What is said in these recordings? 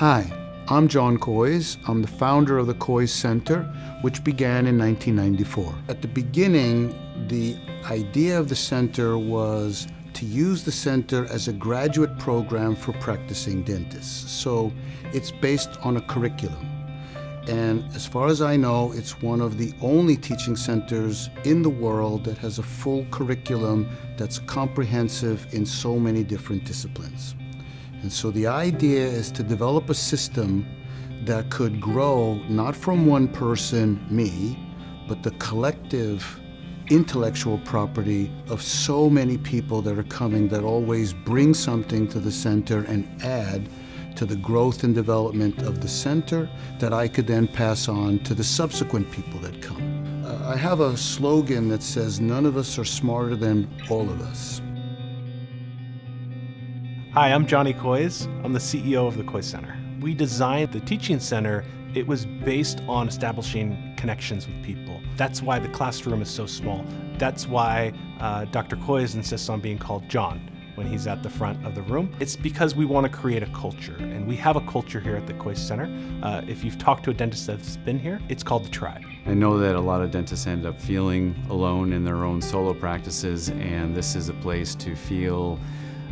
Hi, I'm John Kois. I'm the founder of the Kois Center, which began in 1994. At the beginning, the idea of the center was to use the center as a graduate program for practicing dentists. So it's based on a curriculum. And as far as I know, it's one of the only teaching centers in the world that has a full curriculum that's comprehensive in so many different disciplines. And so the idea is to develop a system that could grow not from one person, me, but the collective intellectual property of so many people that are coming that always bring something to the center and add to the growth and development of the center that I could then pass on to the subsequent people that come. Uh, I have a slogan that says, none of us are smarter than all of us. Hi, I'm Johnny Kois. I'm the CEO of the Kois Center. We designed the teaching center. It was based on establishing connections with people. That's why the classroom is so small. That's why uh, Dr. Kois insists on being called John when he's at the front of the room. It's because we want to create a culture, and we have a culture here at the Kois Center. Uh, if you've talked to a dentist that's been here, it's called the Tribe. I know that a lot of dentists end up feeling alone in their own solo practices, and this is a place to feel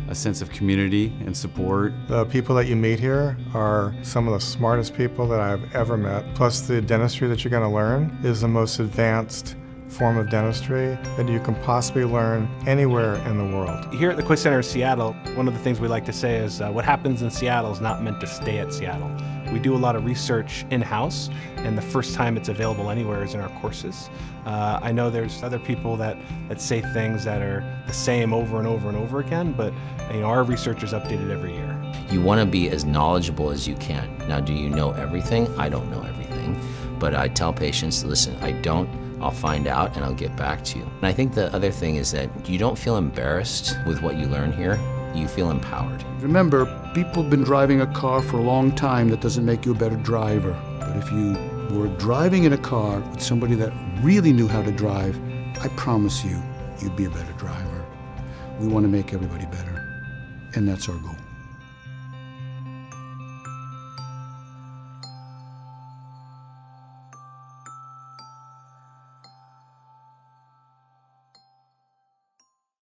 a sense of community and support. The people that you meet here are some of the smartest people that I've ever met. Plus the dentistry that you're going to learn is the most advanced form of dentistry that you can possibly learn anywhere in the world. Here at the Kois Center in Seattle, one of the things we like to say is uh, what happens in Seattle is not meant to stay at Seattle. We do a lot of research in-house, and the first time it's available anywhere is in our courses. Uh, I know there's other people that, that say things that are the same over and over and over again, but you know, our research is updated every year. You want to be as knowledgeable as you can. Now, do you know everything? I don't know everything, but I tell patients, listen, I don't I'll find out and I'll get back to you. And I think the other thing is that you don't feel embarrassed with what you learn here, you feel empowered. Remember, people have been driving a car for a long time. That doesn't make you a better driver. But if you were driving in a car with somebody that really knew how to drive, I promise you, you'd be a better driver. We want to make everybody better, and that's our goal.